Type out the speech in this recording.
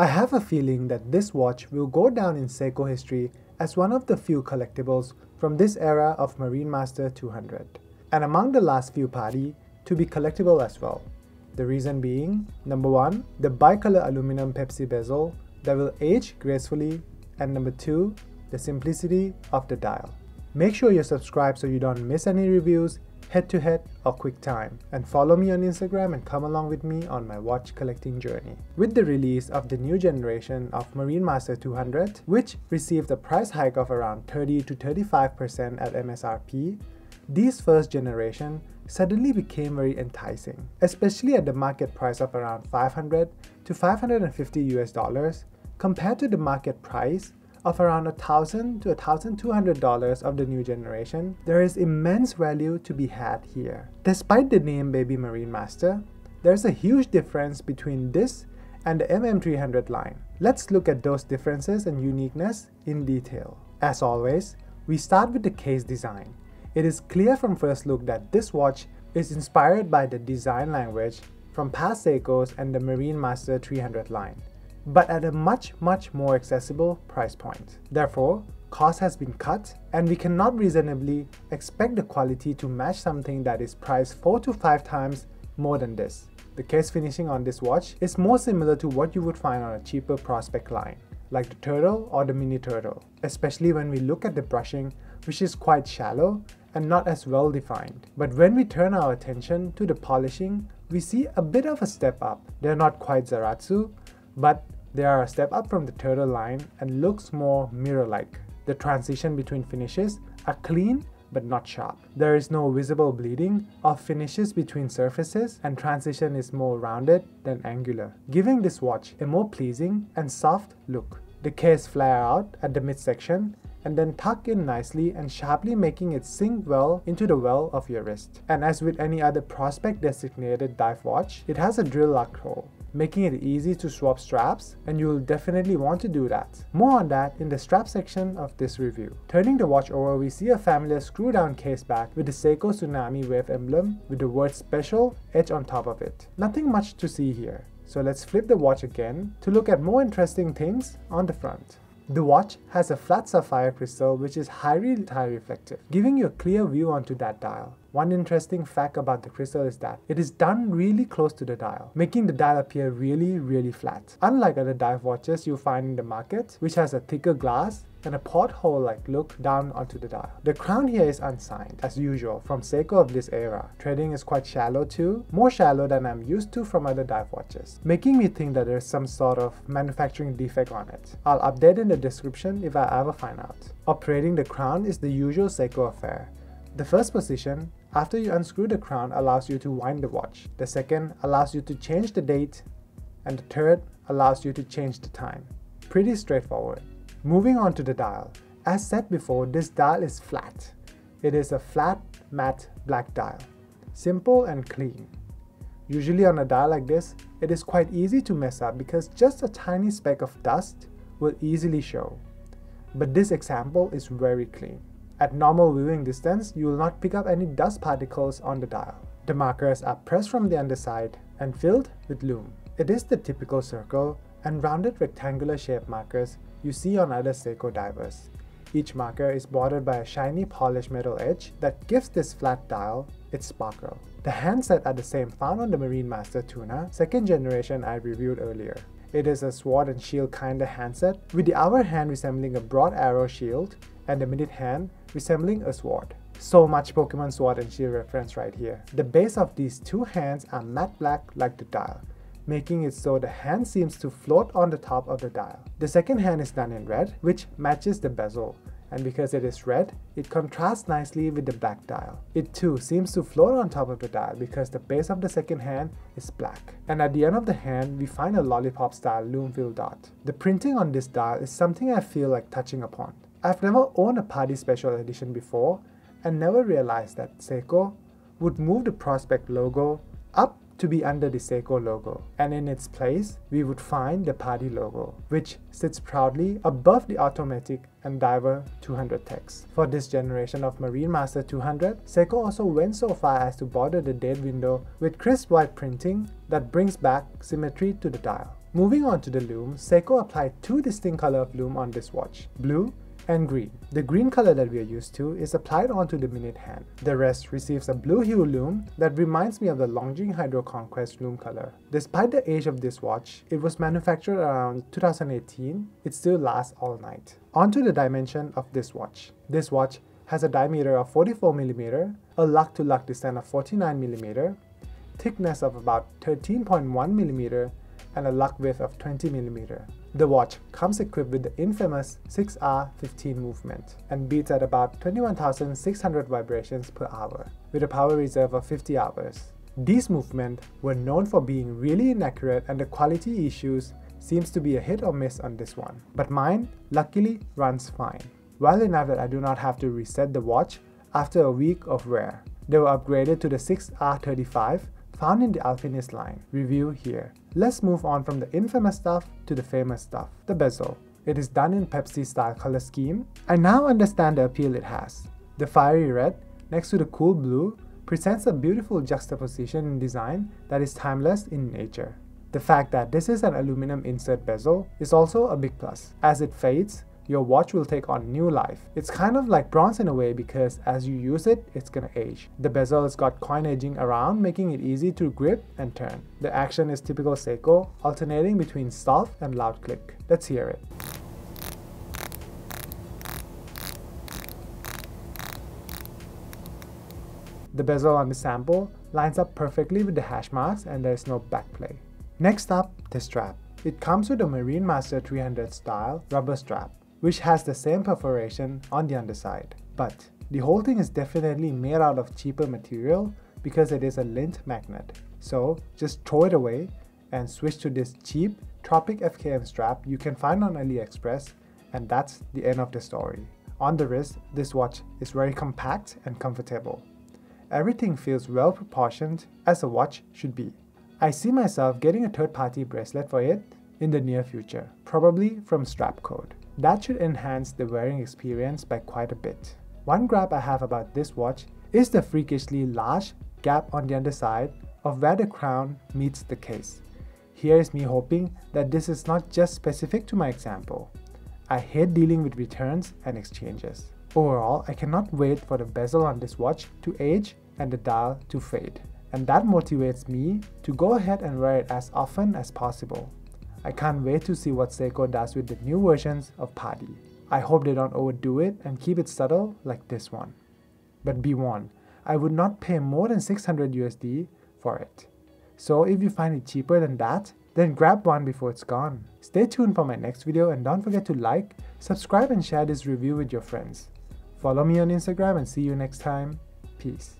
I have a feeling that this watch will go down in Seiko history as one of the few collectibles from this era of Marine Master 200, and among the last few PADI to be collectible as well. The reason being, number 1, the bicolor aluminum Pepsi bezel that will age gracefully, and number 2, the simplicity of the dial. Make sure you're subscribed so you don't miss any reviews, head-to-head or quick time, and follow me on Instagram and come along with me on my watch collecting journey. With the release of the new generation of Marine Master 200, which received a price hike of around 30 to 35% at MSRP, these first generation suddenly became very enticing, especially at the market price of around 500 to 550 US dollars compared to the market price of around 1,000 to $1,200 of the new generation, there is immense value to be had here. Despite the name Baby Marine Master, there's a huge difference between this and the MM300 line. Let's look at those differences and uniqueness in detail. As always, we start with the case design. It is clear from first look that this watch is inspired by the design language from past Seikos and the Marine Master 300 line but at a much, much more accessible price point. Therefore, cost has been cut and we cannot reasonably expect the quality to match something that is priced 4 to 5 times more than this. The case finishing on this watch is more similar to what you would find on a cheaper Prospex line, like the Turtle or the Mini Turtle, especially when we look at the brushing which is quite shallow and not as well defined. But when we turn our attention to the polishing, we see a bit of a step up. They're not quite Zaratsu, but they are a step up from the turtle line and looks more mirror-like. The transition between finishes are clean but not sharp. There is no visible bleeding of finishes between surfaces and transition is more rounded than angular, giving this watch a more pleasing and soft look. The case flare out at the midsection and then tuck in nicely and sharply making it sink well into the well of your wrist. And as with any other Prospex designated dive watch, it has a drill lock hole making it easy to swap straps and you'll definitely want to do that. More on that in the strap section of this review. Turning the watch over, we see a familiar screw down case back with the Seiko Tsunami wave emblem with the word special etched on top of it. Nothing much to see here. So let's flip the watch again to look at more interesting things on the front. The watch has a flat sapphire crystal which is highly high reflective, giving you a clear view onto that dial. One interesting fact about the crystal is that it is done really close to the dial, making the dial appear really really flat. Unlike other dive watches you find in the market, which has a thicker glass and a porthole-like look down onto the dial. The crown here is unsigned, as usual, from Seiko of this era. Threading is quite shallow too, more shallow than I'm used to from other dive watches, making me think that there's some sort of manufacturing defect on it. I'll update in the description if I ever find out. Operating the crown is the usual Seiko affair. The first position, after you unscrew the crown, allows you to wind the watch. The second allows you to change the date, and the third allows you to change the time. Pretty straightforward. Moving on to the dial. As said before, this dial is flat. It is a flat matte black dial. Simple and clean. Usually on a dial like this, it is quite easy to mess up because just a tiny speck of dust will easily show. But this example is very clean. At normal viewing distance, you will not pick up any dust particles on the dial. The markers are pressed from the underside and filled with lume. It is the typical circle and rounded rectangular shaped markers you see on other Seiko divers. Each marker is bordered by a shiny polished metal edge that gives this flat dial its sparkle. The handset are the same found on the Marine Master Tuna, second generation I reviewed earlier. It is a sword and shield kinda handset, with the outer hand resembling a broad arrow shield and the middle hand resembling a sword. So much Pokemon Sword and Shield reference right here. The base of these two hands are matte black like the dial, making it so the hand seems to float on the top of the dial. The second hand is done in red, which matches the bezel, and because it is red, it contrasts nicely with the black dial. It too seems to float on top of the dial because the base of the second hand is black. And at the end of the hand, we find a lollipop style lume fill dot. The printing on this dial is something I feel like touching upon. I've never owned a PADI special edition before and never realized that Seiko would move the Prospex logo up to be under the Seiko logo, and in its place, we would find the PADI logo, which sits proudly above the Automatic and Diver 200 text. For this generation of Marine Master 200, Seiko also went so far as to border the date window with crisp white printing that brings back symmetry to the dial. Moving on to the lume, Seiko applied two distinct color of lume on this watch, blue and green. The green color that we are used to is applied onto the minute hand. The rest receives a blue hue lume that reminds me of the Longines Hydro Conquest lume color. Despite the age of this watch, it was manufactured around 2018, it still lasts all night. Onto the dimension of this watch. This watch has a diameter of 44mm, a lug-to-lug distance of 49mm, thickness of about 13.1mm, and a lug width of 20mm. The watch comes equipped with the infamous 6R15 movement and beats at about 21,600 vibrations per hour, with a power reserve of 50 hours. These movements were known for being really inaccurate and the quality issues seems to be a hit or miss on this one, but mine luckily runs fine. Well enough that I do not have to reset the watch after a week of wear. They were upgraded to the 6R35 found in the Alpinist line. Review here. Let's move on from the infamous stuff to the famous stuff, the bezel. It is done in Pepsi style color scheme. I now understand the appeal it has. The fiery red next to the cool blue presents a beautiful juxtaposition in design that is timeless in nature. The fact that this is an aluminum insert bezel is also a big plus. As it fades, your watch will take on new life. It's kind of like bronze in a way because as you use it, it's gonna age. The bezel has got coin edging around, making it easy to grip and turn. The action is typical Seiko, alternating between soft and loud click. Let's hear it. The bezel on the sample lines up perfectly with the hash marks and there is no backplay. Next up, the strap. It comes with a Marine Master 300 style rubber strap which has the same perforation on the underside. But the whole thing is definitely made out of cheaper material because it is a lint magnet. So just throw it away and switch to this cheap Tropic FKM strap you can find on AliExpress and that's the end of the story. On the wrist, this watch is very compact and comfortable. Everything feels well proportioned as a watch should be. I see myself getting a third-party bracelet for it in the near future, probably from Strapcode. That should enhance the wearing experience by quite a bit. One gripe I have about this watch is the freakishly large gap on the underside of where the crown meets the case. Here is me hoping that this is not just specific to my example. I hate dealing with returns and exchanges. Overall, I cannot wait for the bezel on this watch to age and the dial to fade. And that motivates me to go ahead and wear it as often as possible. I can't wait to see what Seiko does with the new versions of Padi. I hope they don't overdo it and keep it subtle like this one. But be warned, I would not pay more than 600 USD for it. So if you find it cheaper than that, then grab one before it's gone. Stay tuned for my next video and don't forget to like, subscribe and share this review with your friends. Follow me on Instagram and see you next time. Peace.